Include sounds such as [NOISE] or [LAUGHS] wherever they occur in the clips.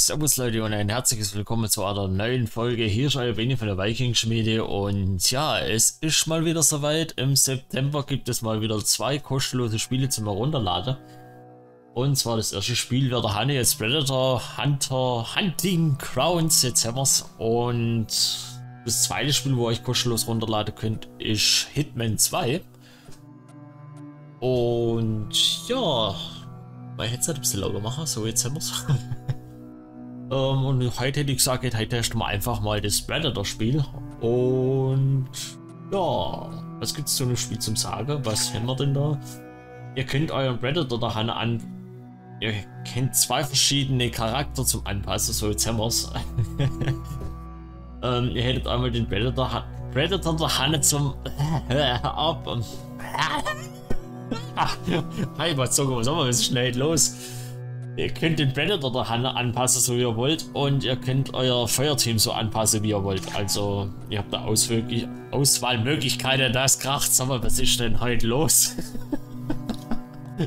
servus Leute und ein herzliches Willkommen zu einer neuen Folge. Hier ist euer Benny von der Viking-Schmiede und ja, es ist mal wieder soweit. Im September gibt es mal wieder zwei kostenlose Spiele zum Herunterladen. Und zwar das erste Spiel wird der Hanne jetzt Predator Hunter Hunting Grounds, jetzt haben wir's. Und das zweite Spiel, wo ihr euch kostenlos runterladen könnt, ist Hitman 2. Und ja, mein Headset ein bisschen lauter machen, so jetzt haben wir's. [LAUGHS] ähm, und heute hätte ich gesagt, heute testen wir einfach mal das Predator-Spiel. Und ja, was gibt es zu einem Spiel zum Sagen? Was haben wir denn da? Ihr könnt euren Predator da an. Ihr kennt zwei verschiedene Charakter zum Anpassen, so jetzt haben wir's. [LAUGHS] ähm, ihr hättet einmal den Predator, Predator der Hanne zum. [LAUGHS] ab. [LAUGHS] Hi, was sagen wir, was ist schnell los? Ihr könnt den Predator der Hand anpassen, so wie ihr wollt. Und ihr könnt euer Feuerteam so anpassen, wie ihr wollt. Also, ihr habt da Auswahlmöglichkeiten. Das kracht. Sag mal, was ist denn heute los? [LAUGHS]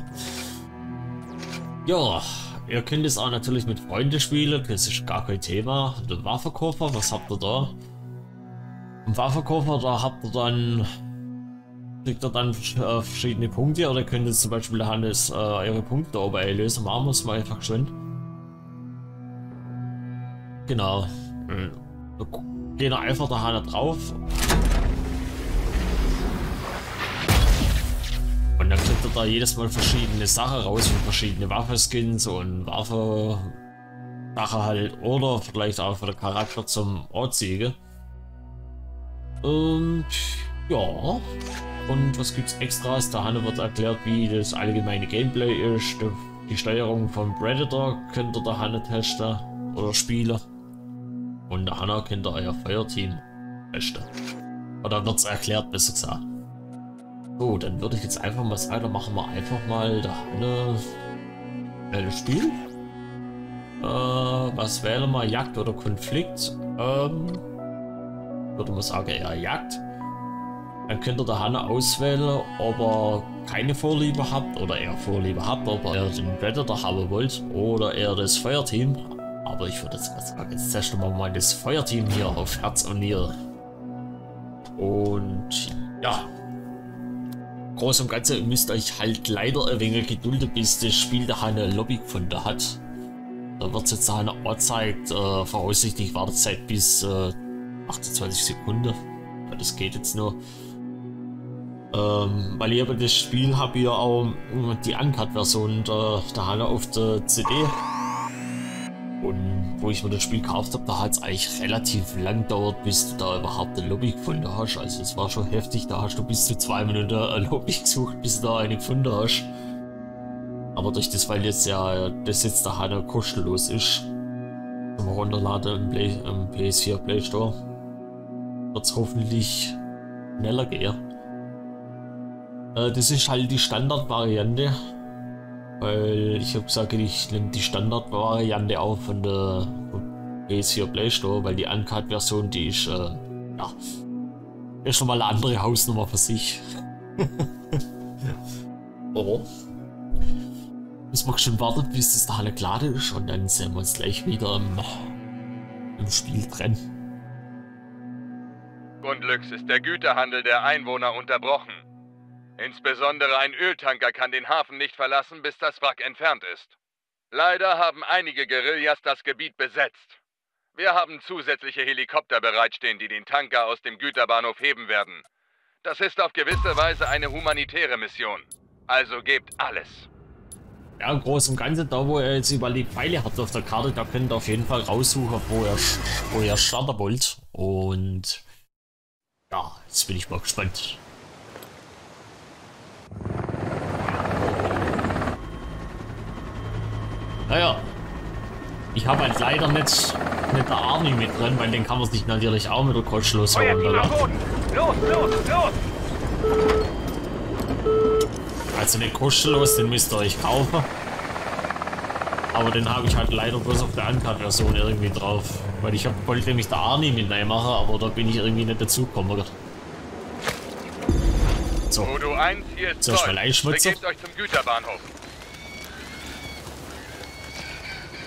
ja, ihr könnt es auch natürlich mit Freunden spielen. Das ist gar kein Thema. Der Waffenkoffer, was habt ihr da? Im Waffenkoffer, da habt ihr dann kriegt er dann äh, verschiedene Punkte oder könnt ihr zum Beispiel Hannes äh, eure Punkte oben einlösen. Machen wir es mal einfach schön. Genau. Da geht er einfach der Hanne drauf. Und dann kriegt er da jedes Mal verschiedene Sachen raus, wie verschiedene Waffenskins und Waffe Sache halt. Oder vielleicht auch für den Charakter zum Ortsiege. Und ja. Und was gibt's extras? Der Hanne wird erklärt, wie das allgemeine Gameplay ist. Die Steuerung von Predator könnt ihr der Hanne testen oder spielen. Und der Hanna könnt ihr euer Feuerteam testen. Oder wird's erklärt, besser gesagt. So, dann würde ich jetzt einfach mal sagen, dann machen wir einfach mal der Hanne das Spiel. Äh, was wählen wir? Jagd oder Konflikt? Ähm, würde man sagen, eher Jagd. Dann könnt ihr der Hanne auswählen, ob er keine Vorliebe habt oder er Vorliebe habt, ob er den Predator haben wollt oder er das Feuerteam. Aber ich würde jetzt sagen, jetzt testen wir mal das Feuerteam hier auf Herz und Niere. Und ja, groß und ganze müsst euch halt leider ein wenig gedulden, bis das Spiel der Hanne Lobby gefunden hat. Da wird jetzt eine angezeigt, äh, voraussichtlich Wartezeit bis äh, 28 Sekunden. Das geht jetzt nur. Ähm, weil ich aber das Spiel habe ja auch äh, die Uncut-Version der, der Halle auf der CD. Und wo ich mir das Spiel gekauft habe, da hat es eigentlich relativ lang gedauert, bis du da überhaupt eine Lobby gefunden hast. Also es war schon heftig, da hast du bis zu zwei Minuten eine Lobby [LAUGHS] gesucht, bis du da eine gefunden hast. Aber durch das, weil jetzt ja das jetzt der Hanne kostenlos ist, zum Runterladen im, Play, im PS4 Play Store, wird es hoffentlich schneller gehen. Äh, das ist halt die Standardvariante. Weil ich habe gesagt, ich nehme die Standardvariante auf von der PS4 Play Store, weil die Uncut-Version, die ist, äh, ja, ist schon mal eine andere Hausnummer für sich. oh. Müssen wir schon warten, bis das da alle geladen ist und dann sehen wir uns gleich wieder im, im Spiel drin. Grundlücks ist der Güterhandel der Einwohner unterbrochen. Insbesondere ein Öltanker kann den Hafen nicht verlassen, bis das Wrack entfernt ist. Leider haben einige Guerillas das Gebiet besetzt. Wir haben zusätzliche Helikopter bereitstehen, die den Tanker aus dem Güterbahnhof heben werden. Das ist auf gewisse Weise eine humanitäre Mission. Also gebt alles. Ja, im Großen und Ganzen, da wo ihr jetzt überall die Pfeile habt auf der Karte, da könnt ihr auf jeden Fall raussuchen, wo ihr, wo ihr starten wollt. Und ja, jetzt bin ich mal gespannt. Naja, ich habe halt leider nicht, nicht der Army mit drin, weil den kann man sich natürlich auch mit der kostenlos herunterladen. Los, los, los! Also den kostenlos, den müsst ihr euch kaufen. Aber den habe ich halt leider bloß auf der Uncut-Version irgendwie drauf. Weil ich hab, wollte nämlich der Arnie mit machen, aber da bin ich irgendwie nicht dazu gekommen. So. Udo 1, hier ist Zuerst mal Einschmutzer. euch zum Güterbahnhof.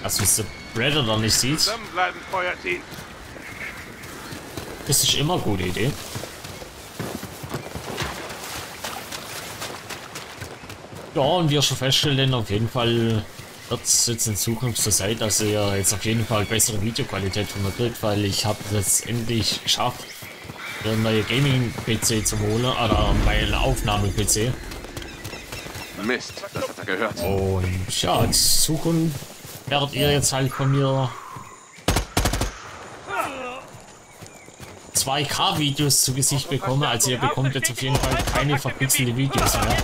Lass uns Predator nicht sieht. Zusammenbleiben. Das ist immer eine gute Idee. Ja, und wie ihr schon feststellen, auf jeden Fall wird es jetzt in Zukunft so sein, dass ihr jetzt auf jeden Fall bessere Videoqualität von mir kriegt, weil ich habe es endlich geschafft, einen neuen Gaming-PC zu holen, oder meinen Aufnahme-PC. Mist, das hat er gehört. Und ja, in Zukunft werdet ihr jetzt halt von mir 2K-Videos zu Gesicht bekommen. Also ihr bekommt jetzt auf jeden Fall keine verpixelte Videos mehr.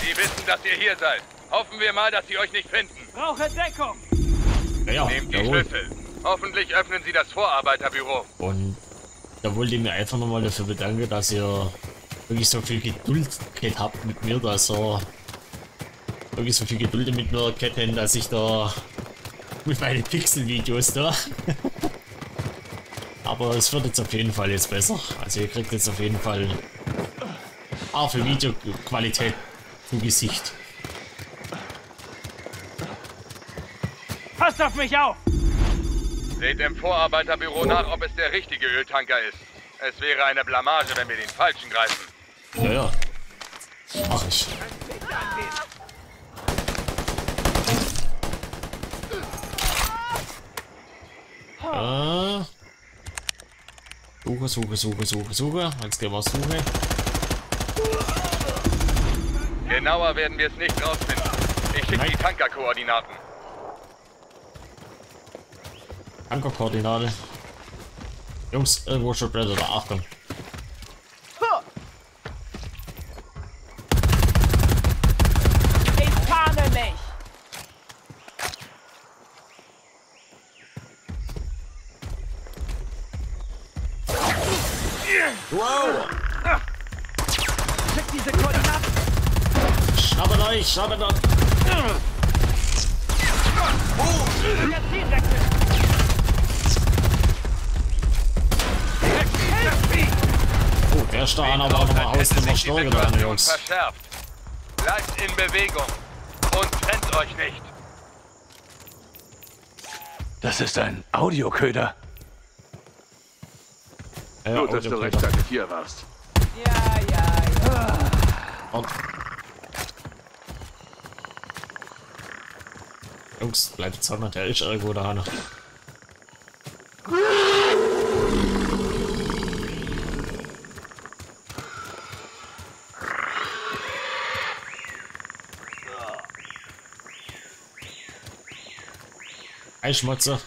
Sie wissen, dass ihr hier seid. Hoffen wir mal, dass sie euch nicht finden. Brauche Deckung. Ja, ja, Nehmt die jawohl. Schlüssel. Hoffentlich öffnen sie das Vorarbeiterbüro. Und da wollte ich mir einfach nochmal dafür bedanken, dass ihr wirklich so viel Geduld gehabt habt mit mir, dass ihr wirklich so viel Geduld mit mir habt, dass ich da mit meinen Pixel-Videos da. [LAUGHS] Aber es wird jetzt auf jeden Fall jetzt besser. Also ihr kriegt jetzt auf jeden Fall auch für Videoqualität zu Gesicht. Passt auf mich auf. Seht im Vorarbeiterbüro nach, ob es der richtige Öltanker ist. Es wäre eine Blamage, wenn wir den falschen greifen. Ja, ja. Mach ich. Äh. Suche, suche, suche, suche, suche. Jetzt gehen wir Suche. Genauer werden wir es nicht rausfinden. Ich schicke die Tankerkoordinaten. Ankerkoordinate. Jungs, irgendwo schon Predator. Achtung. Der Stahn aber auch nochmal aus dem dran, Situation Jungs. verschärft. Bleibt in Bewegung und trennt euch nicht. Das ist ein Audioköder. Ja, Gut, dass du rechtzeitig hier warst. Ja, ja, ja. Und Jungs, bleibt zusammen, der ist irgendwo da. noch. Eischmutze.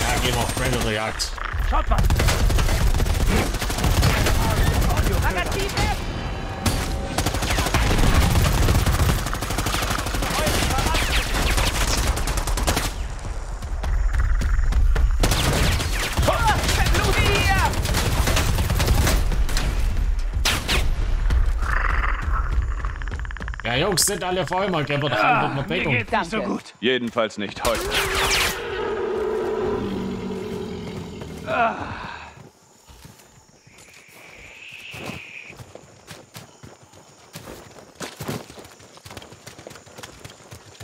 Ja, gehen wir auf Predator-Jagd. Schaut mal. Magazin Jungs, sind alle vor immer, geben wir doch einfach mal Mir Deckung. geht's nicht so gut. Jedenfalls nicht heute.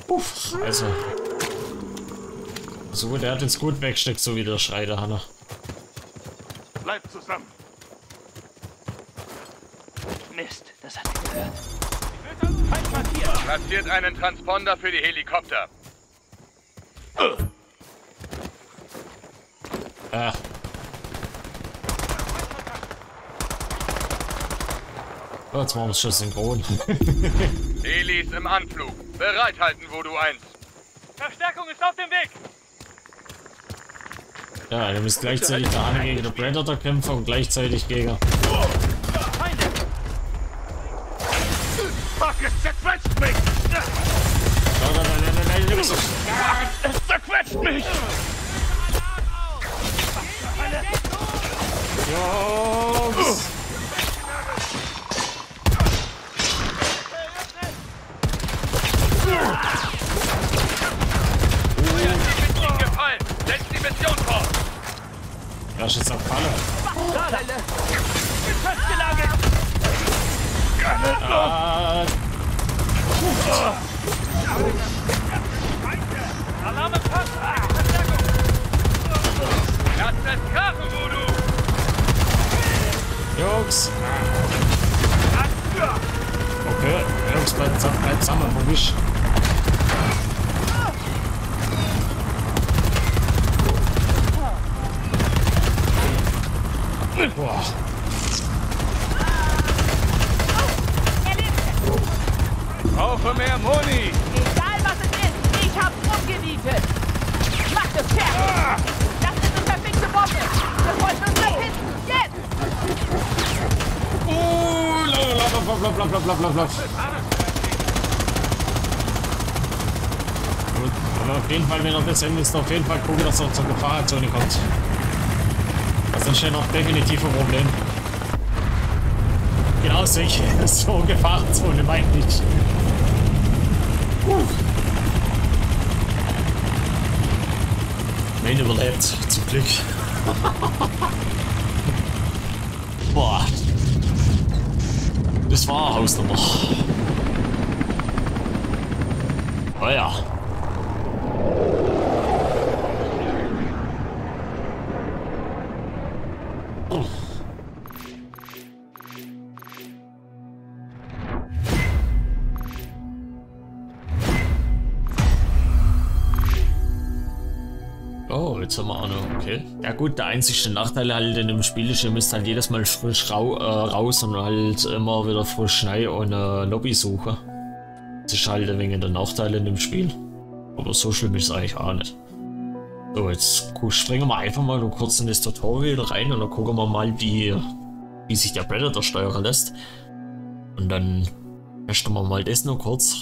Uff, also. So, der hat jetzt gut weggesteckt, so wie der Schreiter, Hanna. Bleibt zusammen. Mist, das hat er gehört. Platziert einen Transponder für die Helikopter. Ah. Oh, jetzt machen wir es schon synchron. [LAUGHS] Heli ist im Anflug. Bereithalten, wo du eins. Verstärkung ist auf dem Weg. ja, du bist gleichzeitig der Hanna gegen den Predator kämpfen und gleichzeitig gegen. Zerquetscht mich! Nein, nein. Boah. Brauche mehr Moni! Egal was es ist, ich hab's umgenietet! Mach das fertig! Das ist unser fixe Bombe! Wir wollen uns verpissen! hinten! Jetzt! Uh, la, la, la, la, la, la, Gut, aber auf jeden Fall, wenn er das Ende ist, auf jeden Fall gucken, dass er zur Gefahrzone kommt. Das ist schon noch definitiv ein Problem. Genau sicher, [LAUGHS] so Gefahrenzone meine ich. Uh. Main überlebt, zum Glück. [LAUGHS] Boah. Das war Hausnummer. Oh ja. Jetzt noch, okay. Ja gut, der einzige Nachteil halt in dem Spiel ist, ihr müsst halt jedes Mal frisch rau äh, raus und halt immer wieder frisch rein und äh, Lobby suchen. Das ist halt wenig der Nachteil in dem Spiel. Aber so schlimm ist es eigentlich auch nicht. So, jetzt springen wir einfach mal kurz in das Tutorial rein und dann gucken wir mal, wie, wie sich der Predator steuern lässt. Und dann testen wir mal das nur kurz.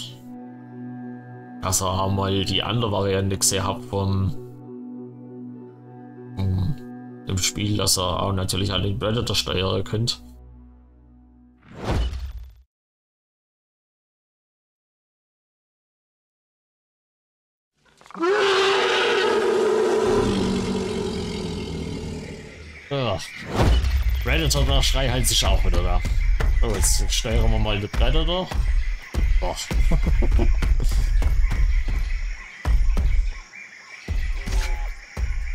Dass ihr mal die andere Variante gesehen vom um, im Spiel, dass ihr auch natürlich an den Predator steuern könnt. Ja. Predator, der Schrei halt sich auch wieder da. So, jetzt steuern wir mal den Predator. Boah.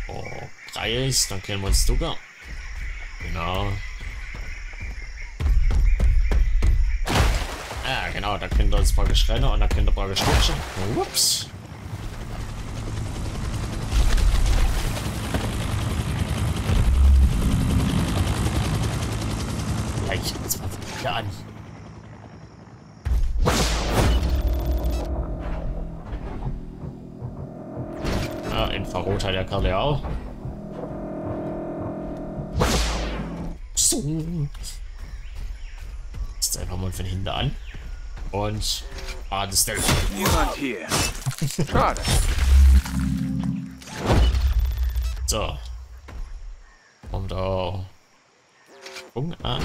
Oh, [LAUGHS] Preis, dann kennen wir uns sogar. Genau. Ah, genau, da könnt ihr uns praktisch rennen und da könnt ihr praktisch stitchen. Ups. Gleich, jetzt mal wieder an. Ja, Infrarot hat ja auch. So. Jetzt einfach mal von hinten an. Und. Ah, das Stealth. Niemand hier. Schade. So. Und da. Sprung an.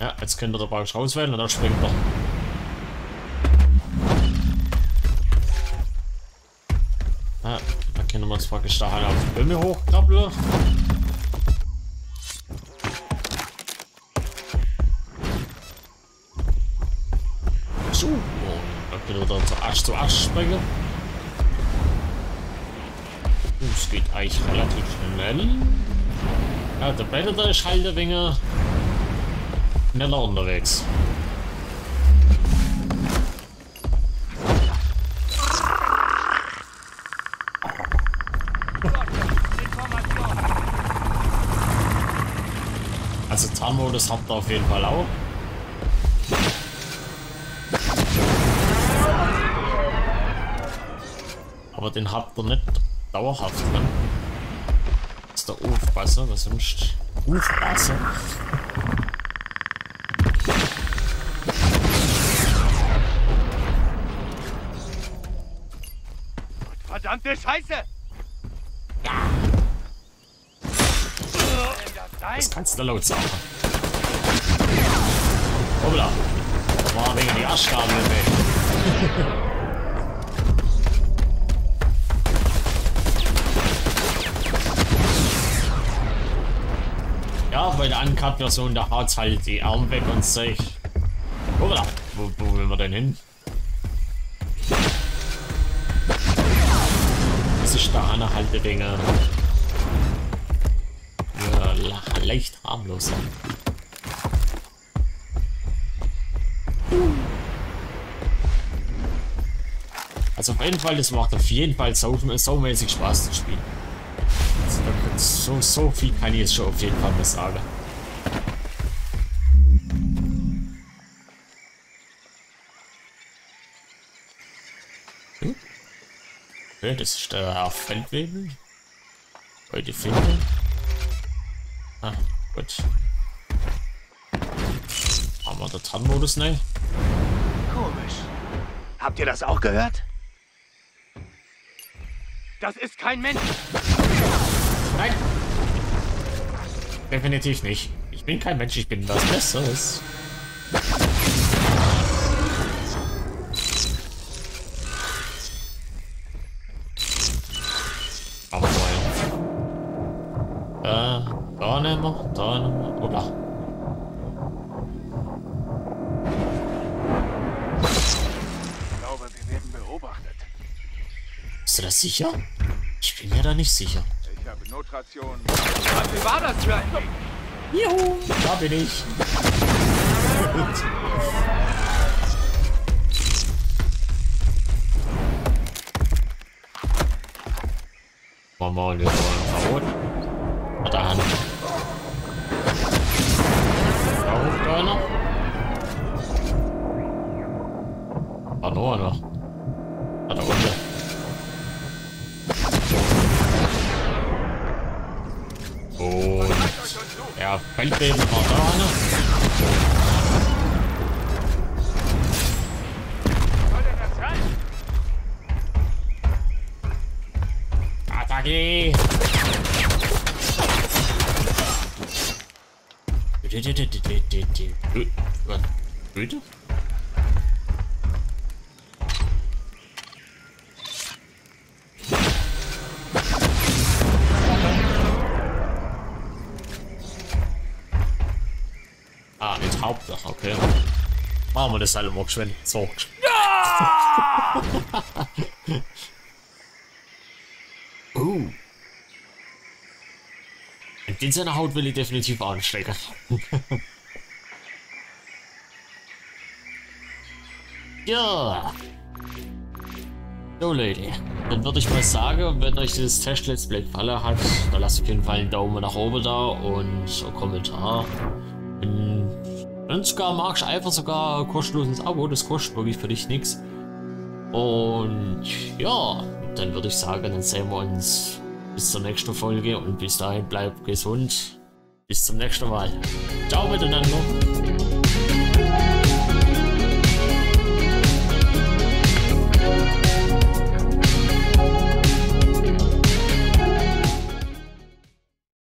Ja, jetzt könnt ihr da praktisch rauswählen und dann springt er. Ja, da können wir uns praktisch da halt auf die Bäume hochkrabbeln. Dann können wir da zu Arsch zu Arsch springen. Das geht eigentlich relativ schnell. Ja, der Predator ist halt ein wenig schneller unterwegs. Also Tarnmodus habt ihr auf jeden Fall auch. Den habt ihr nicht dauerhaft. Das ist der Aufpasser, was sonst? Aufpasser? Verdammte Scheiße! Das kannst du laut sagen. Hoppla. War wegen die Arschgabel weg. Ja, bei der Uncut-Version, da haut halt die Arme weg und sich. Wo, wo, wo will man denn hin? Das ist da eine halbe Dinge. Ja, leicht harmlos. Also auf jeden Fall, das macht auf jeden Fall saumäßig Spaß zu spielen. So, so viel kann ich jetzt schon auf jeden Fall mal sagen. Hm? Okay, das ist der Herr Feldwebel. Heute finden. Ah, gut. Haben wir den Tarnmodus neu? Komisch. Habt ihr das auch gehört? Das ist kein Mensch. Nein. Definitiv nicht. Ich bin kein Mensch, ich bin was Besseres. Aber wollen. Äh, da nehmen wir, da nehmen wir, oder? Ich glaube, wir werden beobachtet. Bist du da sicher? Ich bin mir da nicht sicher. Notration. Was war das für ein? Juhu, da bin ich. Mama, wir wollen verroten. Hat er Hand. Ja, Feldweben war da einer. Soll Wir das halt mal geschwind. So. [LAUGHS] uh. Den seine Haut will ich definitiv anstecken. [LAUGHS] ja. So Leute, dann würde ich mal sagen, wenn euch dieses Test Let's Play gefallen hat, dann lasst auf jeden Fall einen Daumen nach oben da und einen Kommentar. Wenn, wenn sogar magst, einfach sogar kostenloses Abo, das kostet wirklich für dich nichts. Und ja, dann würde ich sagen, dann sehen wir uns bis zur nächsten Folge und bis dahin bleibt gesund. Bis zum nächsten Mal. Ciao miteinander.